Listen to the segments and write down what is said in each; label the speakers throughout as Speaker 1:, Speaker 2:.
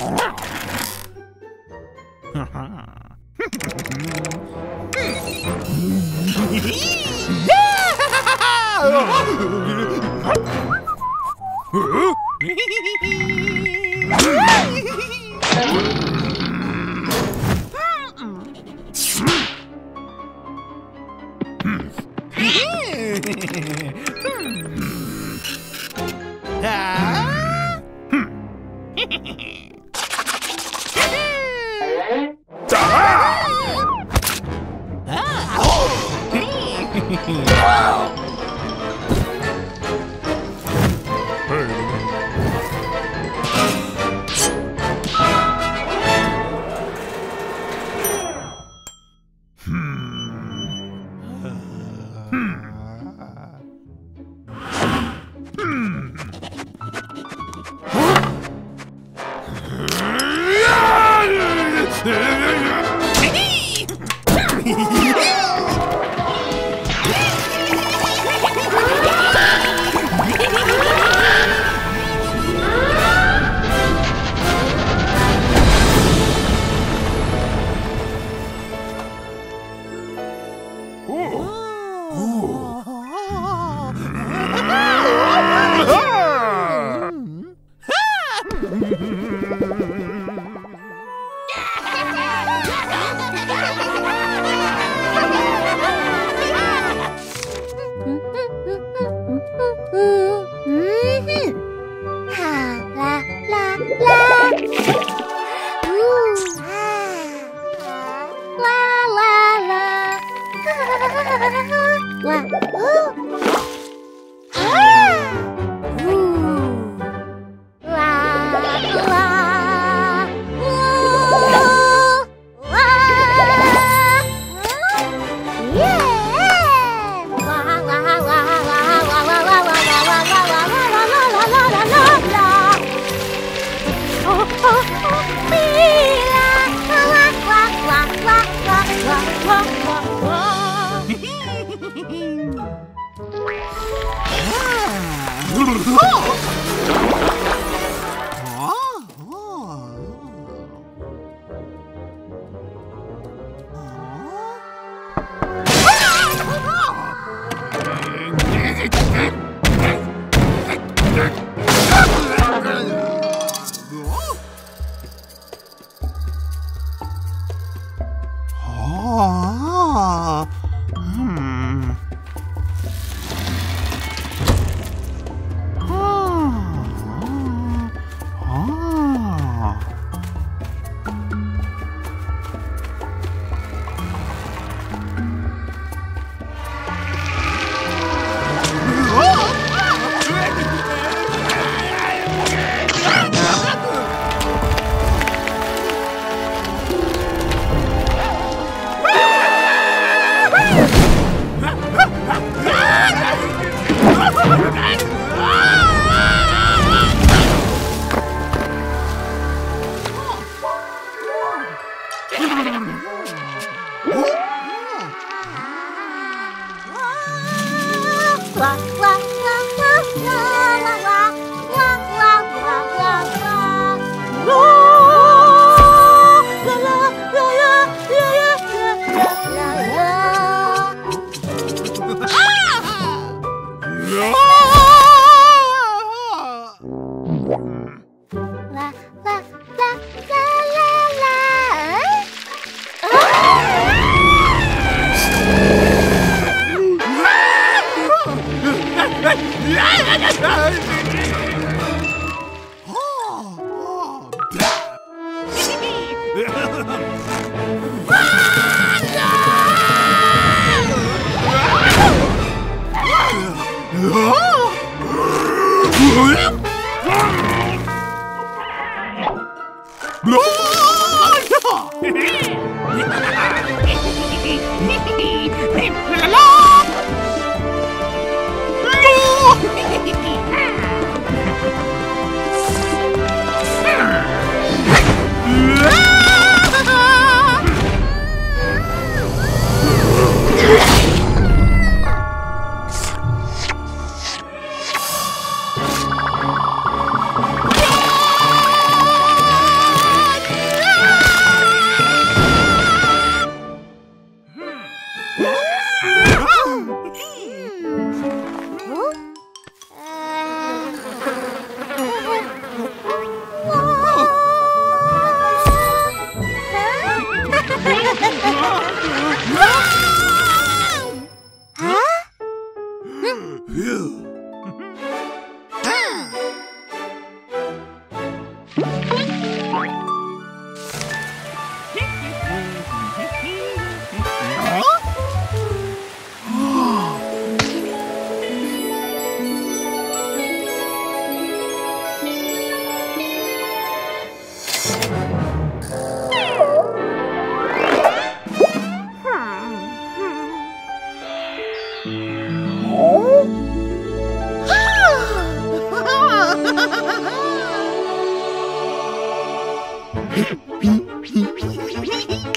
Speaker 1: Ha ha ha ha! Mm-hmm.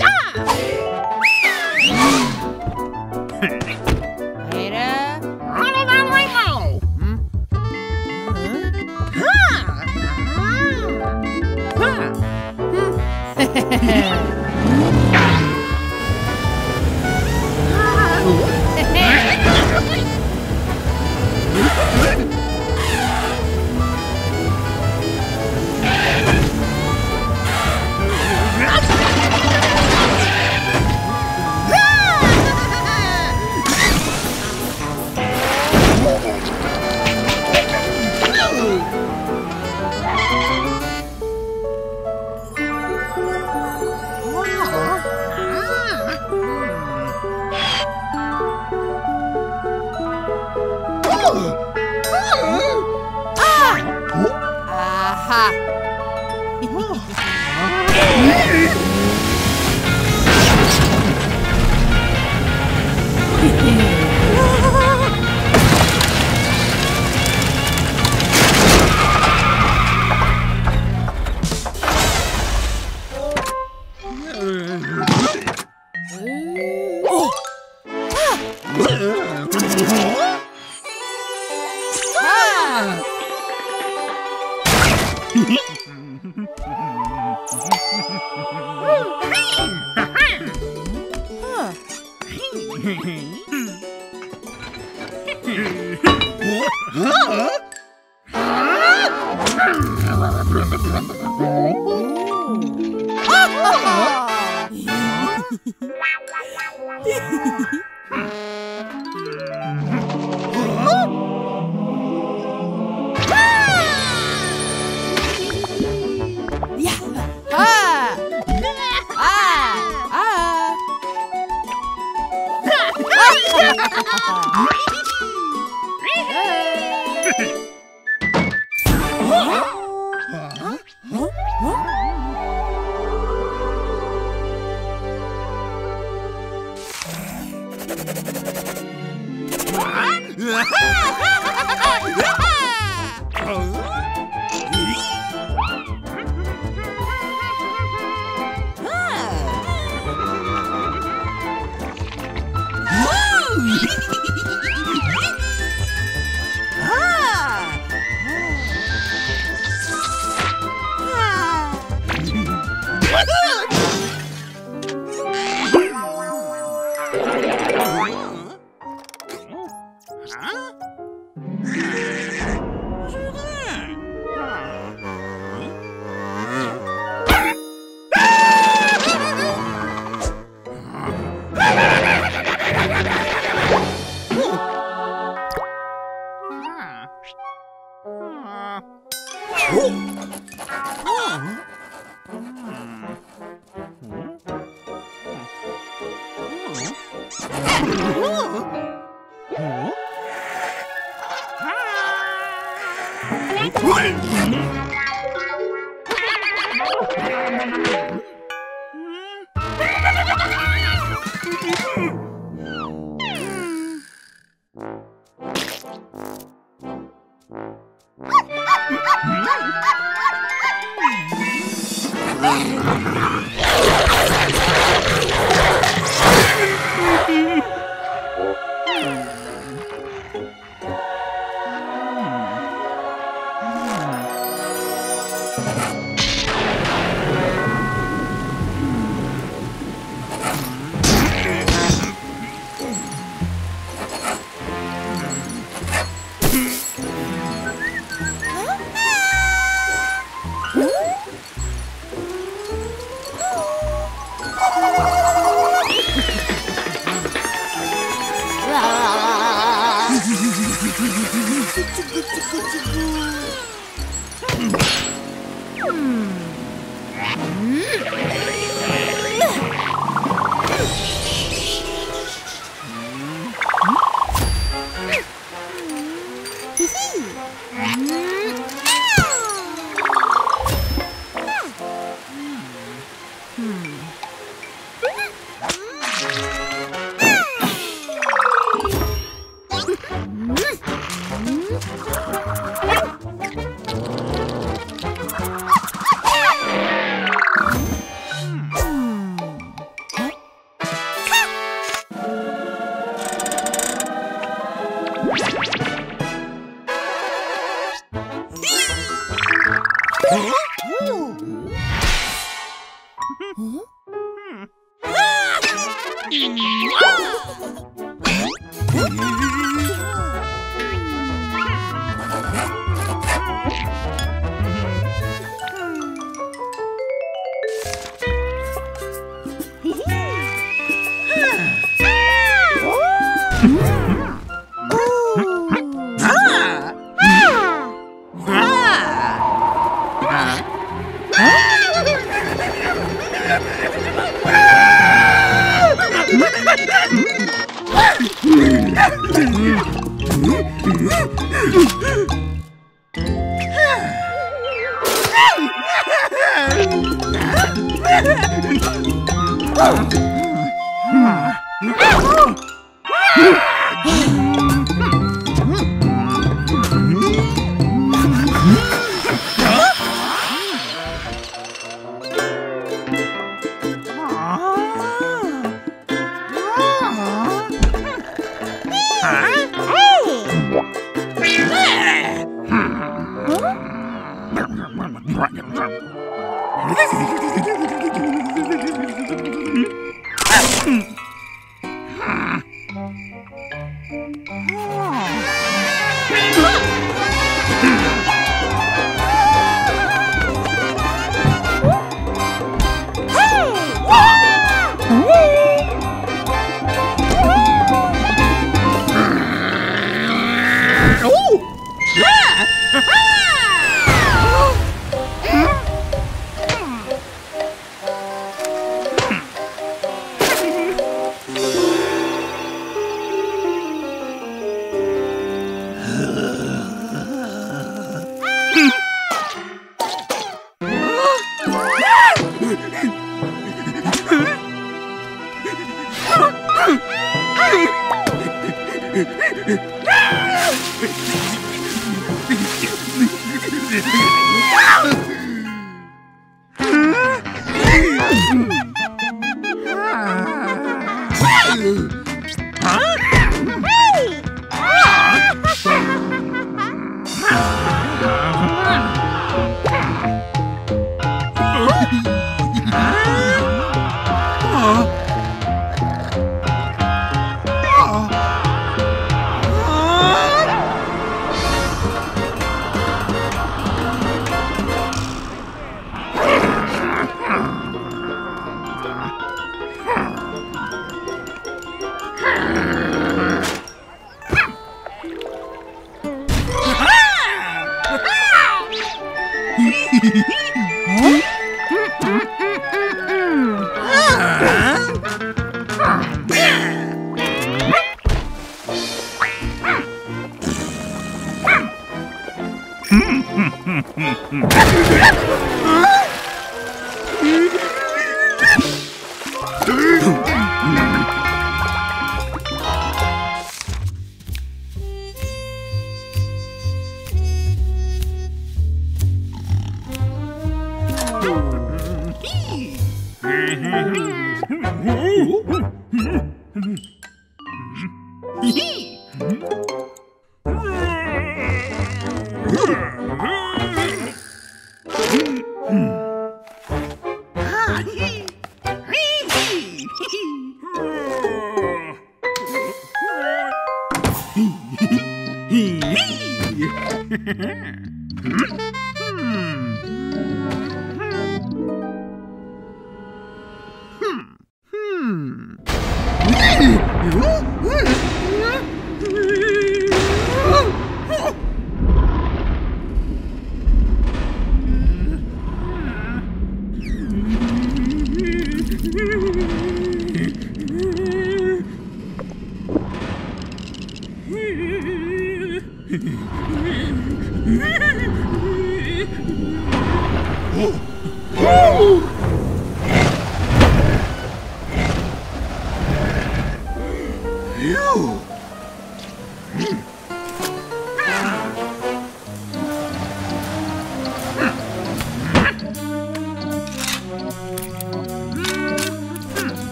Speaker 1: ah! 日。hmm.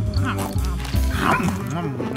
Speaker 1: 음, 음, 음. 음, 음.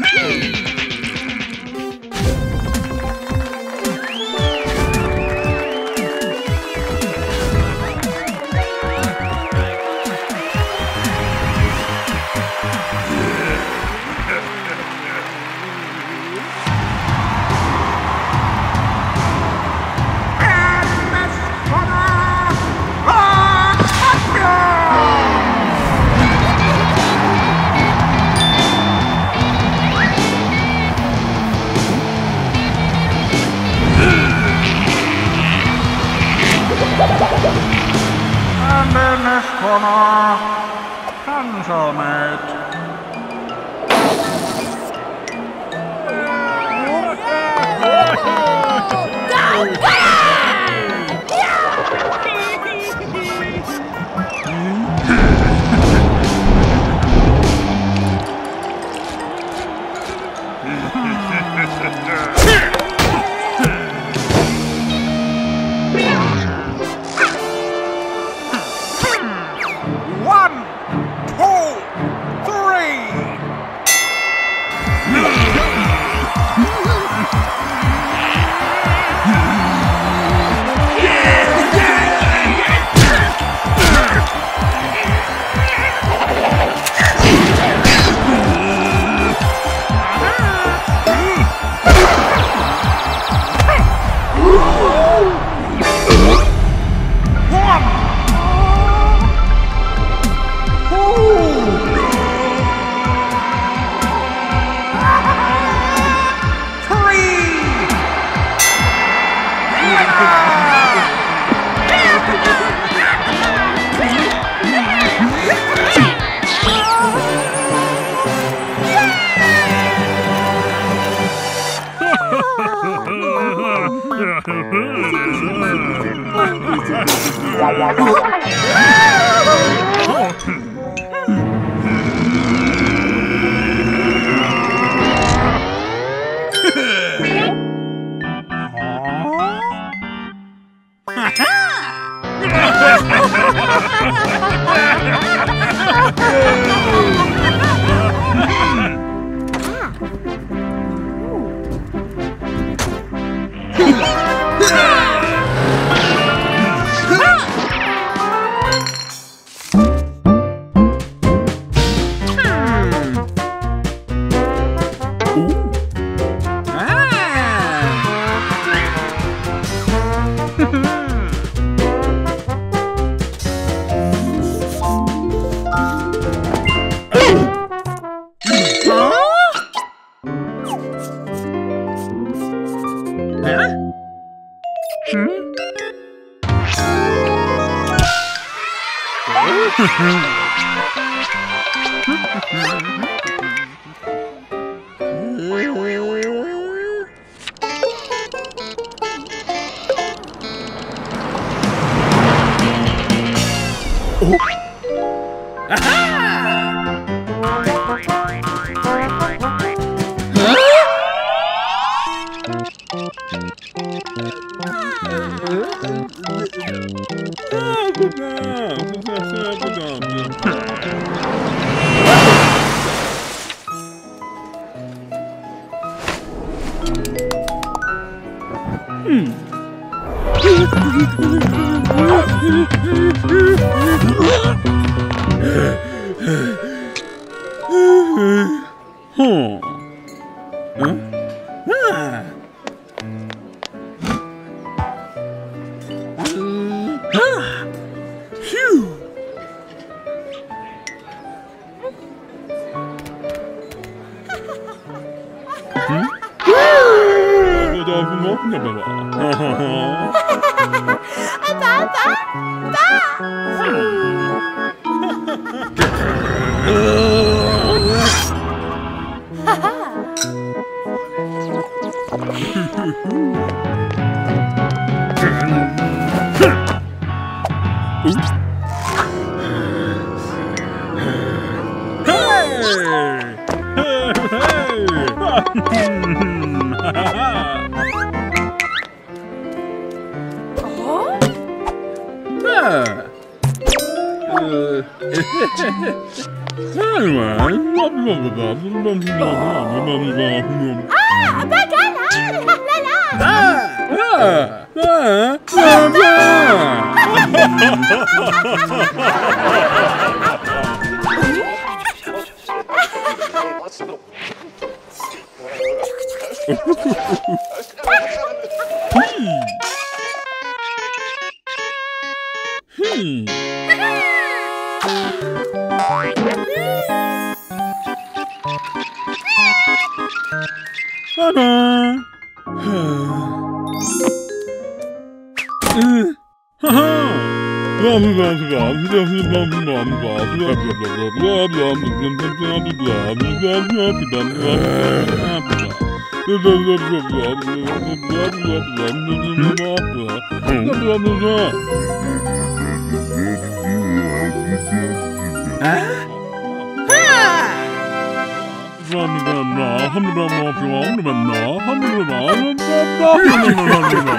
Speaker 1: Menneskona, 哇哇哇哇哇哇哇哇哇哇 Mm-hmm.
Speaker 2: Hmm. Hmm. Mama!
Speaker 1: ah?
Speaker 2: 감사합니다. 나 하늘아 마표 하늘아 나 하늘아 나 하늘아 하늘아 하늘아